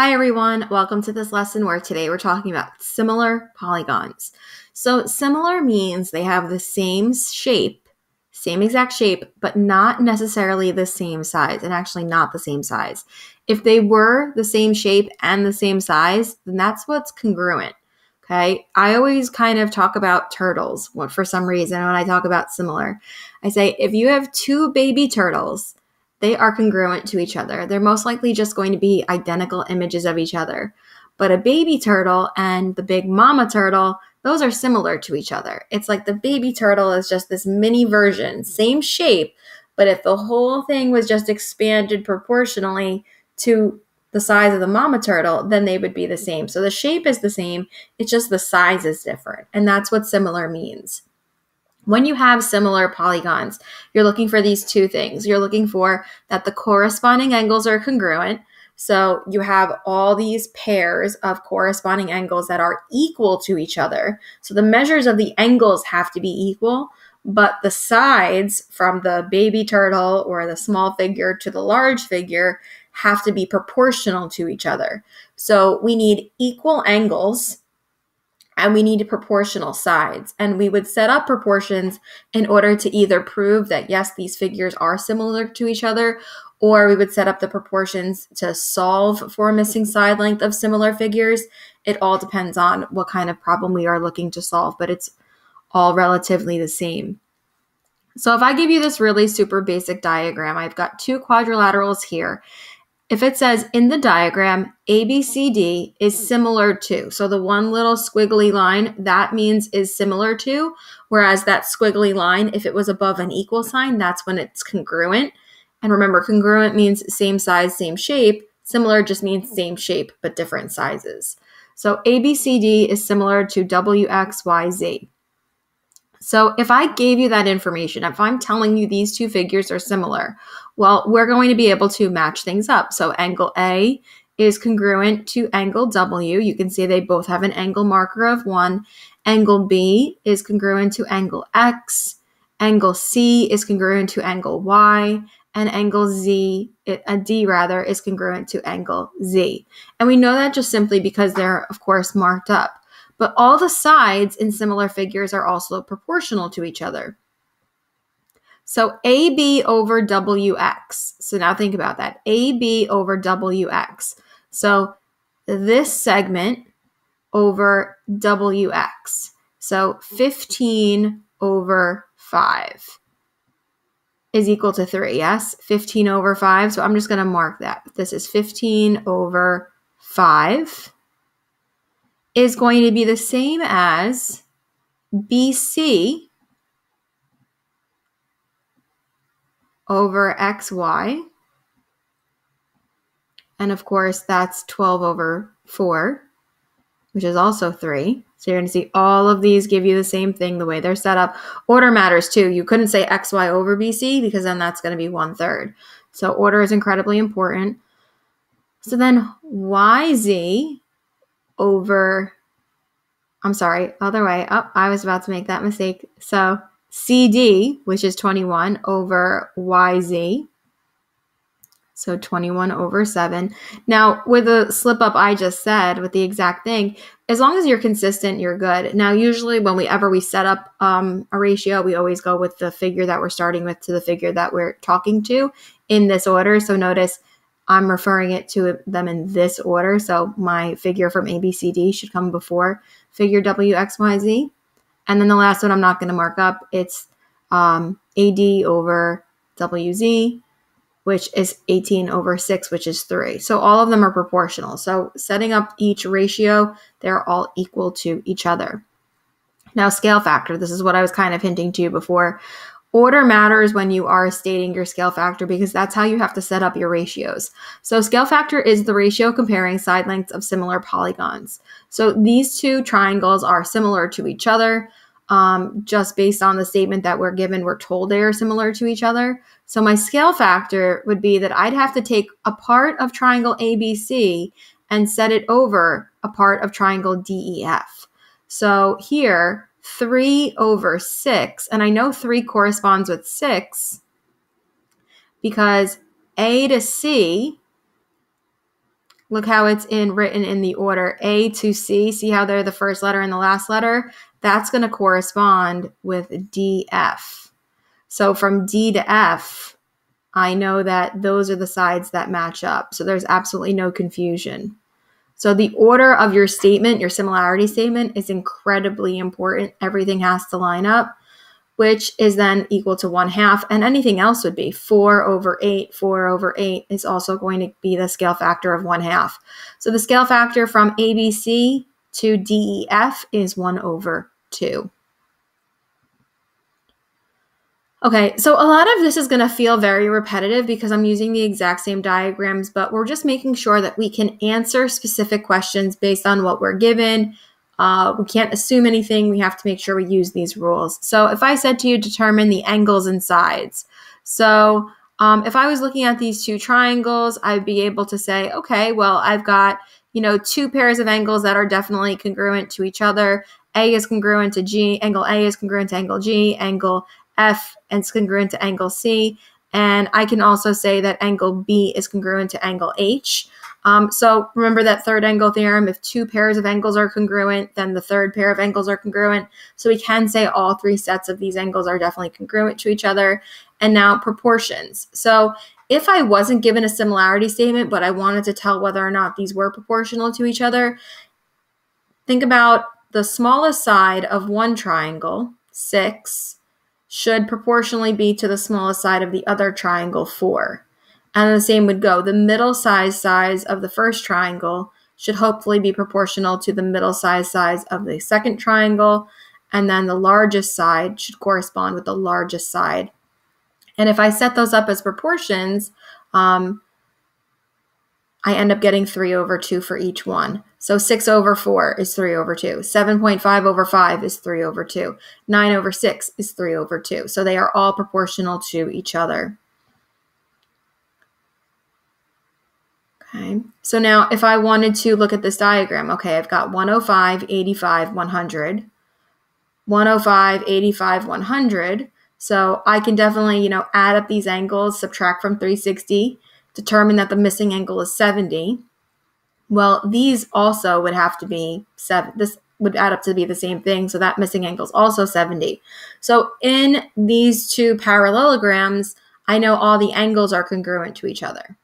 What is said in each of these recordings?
Hi everyone, welcome to this lesson where today we're talking about similar polygons. So similar means they have the same shape, same exact shape, but not necessarily the same size, and actually not the same size. If they were the same shape and the same size, then that's what's congruent. Okay. I always kind of talk about turtles for some reason when I talk about similar. I say if you have two baby turtles they are congruent to each other. They're most likely just going to be identical images of each other. But a baby turtle and the big mama turtle, those are similar to each other. It's like the baby turtle is just this mini version, same shape, but if the whole thing was just expanded proportionally to the size of the mama turtle, then they would be the same. So the shape is the same, it's just the size is different. And that's what similar means. When you have similar polygons, you're looking for these two things. You're looking for that the corresponding angles are congruent. So you have all these pairs of corresponding angles that are equal to each other. So the measures of the angles have to be equal, but the sides from the baby turtle or the small figure to the large figure have to be proportional to each other. So we need equal angles and we need proportional sides. And we would set up proportions in order to either prove that, yes, these figures are similar to each other, or we would set up the proportions to solve for a missing side length of similar figures. It all depends on what kind of problem we are looking to solve, but it's all relatively the same. So if I give you this really super basic diagram, I've got two quadrilaterals here, if it says in the diagram ABCD is similar to, so the one little squiggly line, that means is similar to, whereas that squiggly line, if it was above an equal sign, that's when it's congruent. And remember, congruent means same size, same shape. Similar just means same shape, but different sizes. So ABCD is similar to WXYZ. So if I gave you that information, if I'm telling you these two figures are similar, well, we're going to be able to match things up. So angle A is congruent to angle W. You can see they both have an angle marker of 1. Angle B is congruent to angle X. Angle C is congruent to angle Y. And angle Z, a D rather, is congruent to angle Z. And we know that just simply because they're, of course, marked up. But all the sides in similar figures are also proportional to each other. So AB over WX. So now think about that. AB over WX. So this segment over WX. So 15 over 5 is equal to 3, yes? 15 over 5. So I'm just going to mark that. This is 15 over 5 is going to be the same as BC over xy. And of course, that's 12 over 4, which is also 3. So you're going to see all of these give you the same thing the way they're set up. Order matters too. You couldn't say xy over bc because then that's going to be one third. So order is incredibly important. So then yz over, I'm sorry, other way. Oh, I was about to make that mistake. So CD, which is 21, over YZ. So 21 over 7. Now, with the slip up I just said, with the exact thing, as long as you're consistent, you're good. Now, usually when we ever we set up um, a ratio, we always go with the figure that we're starting with to the figure that we're talking to in this order. So notice I'm referring it to them in this order. So my figure from ABCD should come before figure WXYZ. And then the last one I'm not going to mark up. It's um, AD over WZ, which is 18 over 6, which is 3. So all of them are proportional. So setting up each ratio, they're all equal to each other. Now, scale factor, this is what I was kind of hinting to you before. Order matters when you are stating your scale factor because that's how you have to set up your ratios. So, scale factor is the ratio comparing side lengths of similar polygons. So, these two triangles are similar to each other. Um, just based on the statement that we're given, we're told they are similar to each other. So, my scale factor would be that I'd have to take a part of triangle ABC and set it over a part of triangle DEF. So, here, 3 over 6. And I know 3 corresponds with 6 because A to C look how it's in written in the order A to C. See how they're the first letter and the last letter? That's going to correspond with DF. So from D to F, I know that those are the sides that match up. So there's absolutely no confusion. So the order of your statement, your similarity statement, is incredibly important. Everything has to line up, which is then equal to one half, and anything else would be four over eight. Four over eight is also going to be the scale factor of one half. So the scale factor from ABC to DEF is one over two. Okay, so a lot of this is going to feel very repetitive because I'm using the exact same diagrams, but we're just making sure that we can answer specific questions based on what we're given. Uh, we can't assume anything. We have to make sure we use these rules. So if I said to you, determine the angles and sides. So um, if I was looking at these two triangles, I'd be able to say, okay, well, I've got, you know, two pairs of angles that are definitely congruent to each other. A is congruent to G, angle A is congruent to angle G, angle F and it's congruent to angle C. And I can also say that angle B is congruent to angle H. Um, so remember that third angle theorem. If two pairs of angles are congruent, then the third pair of angles are congruent. So we can say all three sets of these angles are definitely congruent to each other. And now proportions. So if I wasn't given a similarity statement, but I wanted to tell whether or not these were proportional to each other, think about the smallest side of one triangle, 6, should proportionally be to the smallest side of the other triangle 4. And the same would go. The middle size size of the first triangle should hopefully be proportional to the middle size size of the second triangle. And then the largest side should correspond with the largest side. And if I set those up as proportions, um, I end up getting 3 over 2 for each one. So 6 over 4 is 3 over 2. 7.5 over 5 is 3 over 2. 9 over 6 is 3 over 2. So they are all proportional to each other. Okay, so now if I wanted to look at this diagram, okay, I've got 105, 85, 100. 105, 85, 100. So I can definitely, you know, add up these angles, subtract from 360, determine that the missing angle is 70. Well, these also would have to be seven. This would add up to be the same thing. So that missing angle is also 70. So in these two parallelograms, I know all the angles are congruent to each other.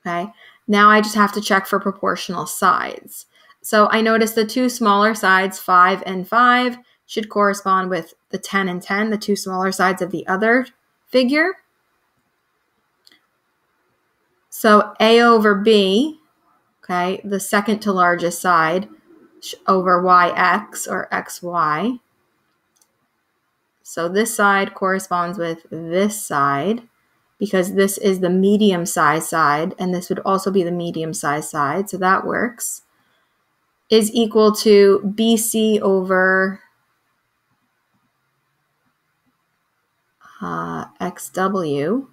Okay. Now I just have to check for proportional sides. So I notice the two smaller sides, 5 and 5, should correspond with the 10 and 10, the two smaller sides of the other figure. So A over B, okay, the second to largest side over yx or xy. So this side corresponds with this side because this is the medium size side and this would also be the medium size side. So that works. Is equal to BC over uh, XW,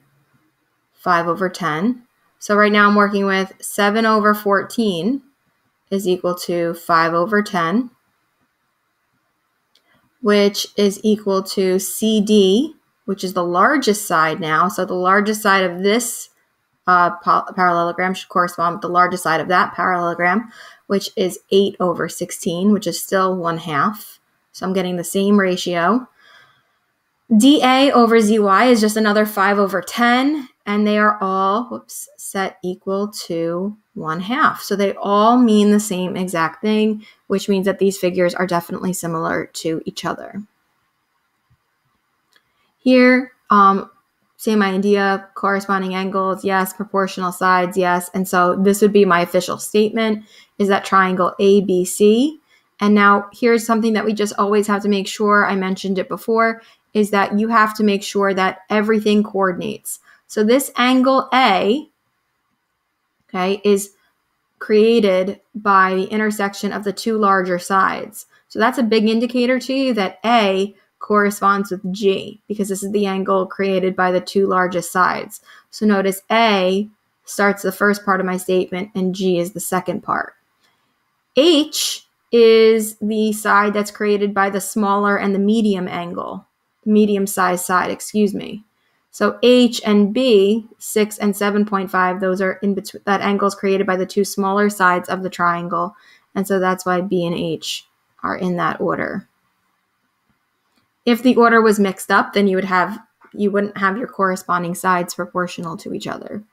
5 over 10. So right now I'm working with 7 over 14 is equal to 5 over 10, which is equal to CD, which is the largest side now. So the largest side of this uh, parallelogram should correspond with the largest side of that parallelogram, which is 8 over 16, which is still 1 half. So I'm getting the same ratio. dA over zy is just another 5 over 10, and they are all, whoops, set equal to 1 half. So they all mean the same exact thing, which means that these figures are definitely similar to each other. Here, um, same idea, corresponding angles, yes, proportional sides, yes. And so this would be my official statement, is that triangle ABC. And now here's something that we just always have to make sure, I mentioned it before, is that you have to make sure that everything coordinates. So this angle A, okay, is created by the intersection of the two larger sides. So that's a big indicator to you that A corresponds with G because this is the angle created by the two largest sides. So notice A starts the first part of my statement and G is the second part. H is the side that's created by the smaller and the medium angle, medium sized side, excuse me. So H and B, 6 and 7.5, those are in between that angle is created by the two smaller sides of the triangle. And so that's why B and H are in that order. If the order was mixed up, then you would have you wouldn't have your corresponding sides proportional to each other.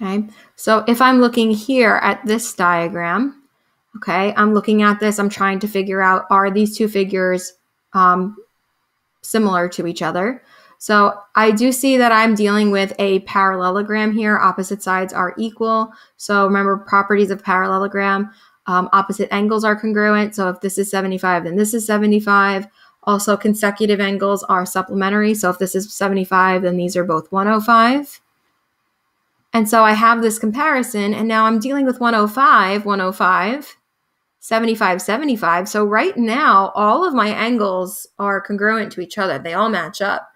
Okay, so if I'm looking here at this diagram, okay, I'm looking at this, I'm trying to figure out are these two figures um, similar to each other? So I do see that I'm dealing with a parallelogram here. Opposite sides are equal. So remember properties of parallelogram. Um, opposite angles are congruent. So if this is 75, then this is 75. Also, consecutive angles are supplementary. So if this is 75, then these are both 105. And so I have this comparison, and now I'm dealing with 105, 105, 75, 75. So right now, all of my angles are congruent to each other. They all match up.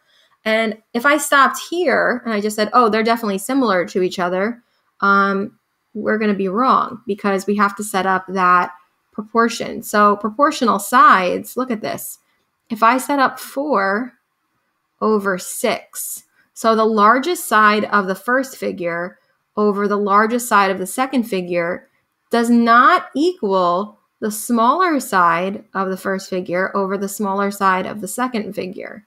And if I stopped here and I just said, oh, they're definitely similar to each other, um, we're going to be wrong because we have to set up that proportion. So proportional sides, look at this. If I set up 4 over 6, so the largest side of the first figure over the largest side of the second figure does not equal the smaller side of the first figure over the smaller side of the second figure.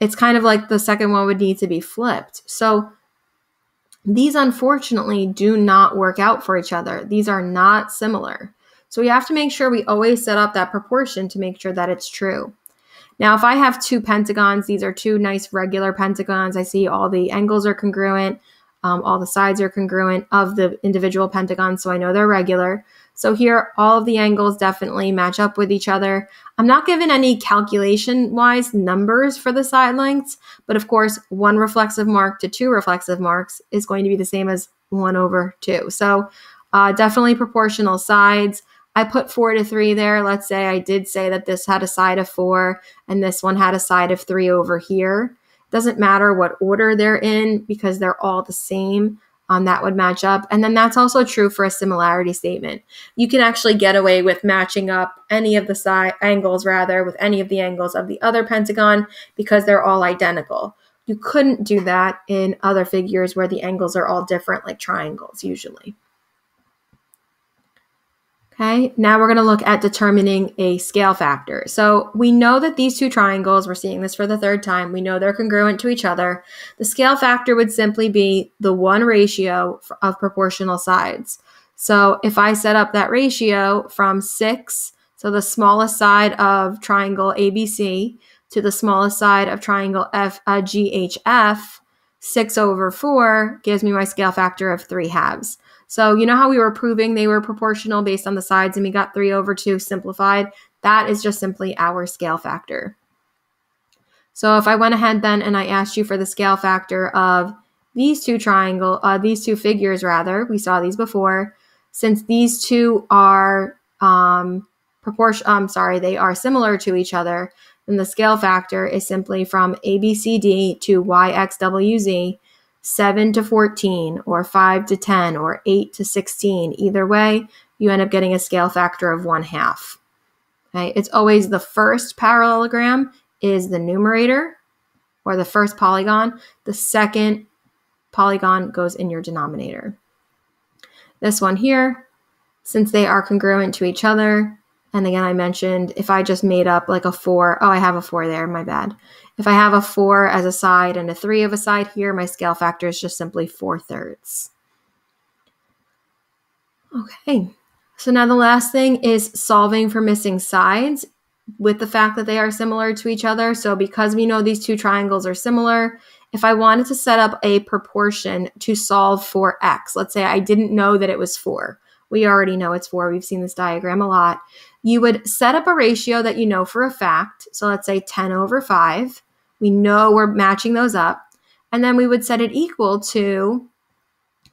It's kind of like the second one would need to be flipped. So these unfortunately do not work out for each other. These are not similar. So we have to make sure we always set up that proportion to make sure that it's true. Now, if I have two pentagons, these are two nice regular pentagons. I see all the angles are congruent, um, all the sides are congruent of the individual pentagons, so I know they're regular. So here, all of the angles definitely match up with each other. I'm not given any calculation-wise numbers for the side lengths, but of course, one reflexive mark to two reflexive marks is going to be the same as one over two. So uh, definitely proportional sides. I put four to three there. Let's say I did say that this had a side of four and this one had a side of three over here. Doesn't matter what order they're in because they're all the same. Um, that would match up. And then that's also true for a similarity statement. You can actually get away with matching up any of the side angles, rather, with any of the angles of the other pentagon because they're all identical. You couldn't do that in other figures where the angles are all different, like triangles usually. Okay, now we're going to look at determining a scale factor. So we know that these two triangles, we're seeing this for the third time, we know they're congruent to each other. The scale factor would simply be the one ratio of proportional sides. So if I set up that ratio from 6, so the smallest side of triangle ABC, to the smallest side of triangle F, uh, GHF, 6 over 4 gives me my scale factor of 3 halves. So, you know how we were proving they were proportional based on the sides and we got 3 over 2 simplified? That is just simply our scale factor. So, if I went ahead then and I asked you for the scale factor of these two triangle, uh, these two figures rather, we saw these before, since these two are um, proportion, I'm sorry, they are similar to each other, then the scale factor is simply from ABCD to YXWZ 7 to 14 or 5 to 10 or 8 to 16. Either way, you end up getting a scale factor of 1 half. Okay? It's always the first parallelogram is the numerator or the first polygon. The second polygon goes in your denominator. This one here, since they are congruent to each other, and again, I mentioned if I just made up like a four, oh, I have a four there, my bad. If I have a four as a side and a three of a side here, my scale factor is just simply four thirds. Okay, so now the last thing is solving for missing sides with the fact that they are similar to each other. So because we know these two triangles are similar, if I wanted to set up a proportion to solve for x, let's say I didn't know that it was 4. We already know it's 4. We've seen this diagram a lot you would set up a ratio that you know for a fact. So let's say 10 over 5. We know we're matching those up. And then we would set it equal to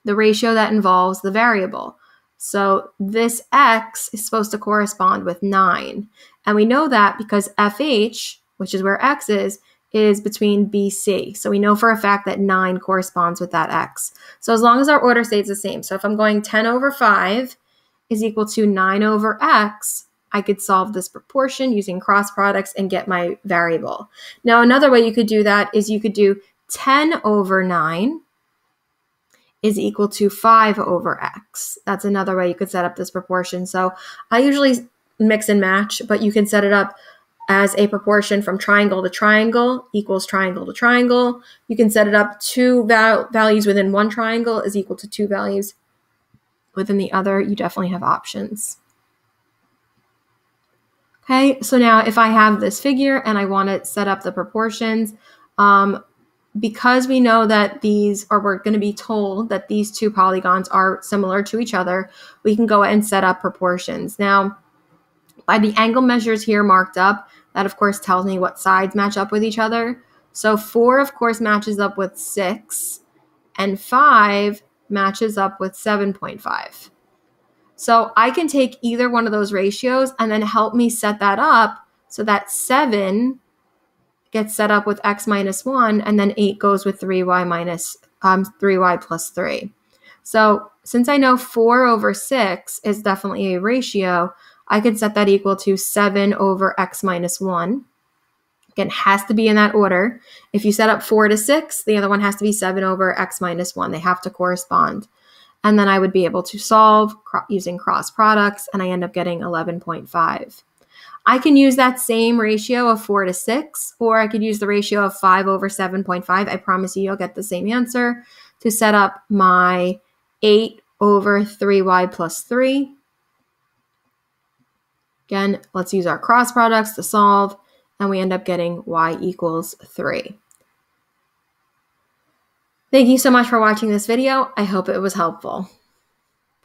the ratio that involves the variable. So this x is supposed to correspond with 9. And we know that because FH, which is where x is, is between BC. So we know for a fact that 9 corresponds with that x. So as long as our order stays the same. So if I'm going 10 over 5 is equal to 9 over x, I could solve this proportion using cross products and get my variable. Now, another way you could do that is you could do 10 over 9 is equal to 5 over x. That's another way you could set up this proportion. So I usually mix and match, but you can set it up as a proportion from triangle to triangle equals triangle to triangle. You can set it up two val- values within one triangle is equal to two values within the other. You definitely have options. Okay, so now if I have this figure and I want to set up the proportions, um, because we know that these, or we're going to be told that these two polygons are similar to each other, we can go and set up proportions. Now, by the angle measures here marked up, that, of course, tells me what sides match up with each other. So 4, of course, matches up with 6, and 5 matches up with 7.5. So I can take either one of those ratios and then help me set that up so that 7 gets set up with x minus 1, and then 8 goes with 3y minus um, 3y plus 3. So since I know 4 over 6 is definitely a ratio, I can set that equal to 7 over x minus 1. Again, has to be in that order. If you set up 4 to 6, the other one has to be 7 over x minus 1. They have to correspond. And then I would be able to solve using cross products, and I end up getting 11.5. I can use that same ratio of 4 to 6, or I could use the ratio of 5 over 7.5. I promise you, you'll get the same answer to set up my 8 over 3y plus 3 Again, let's use our cross products to solve, and we end up getting y equals 3. Thank you so much for watching this video. I hope it was helpful.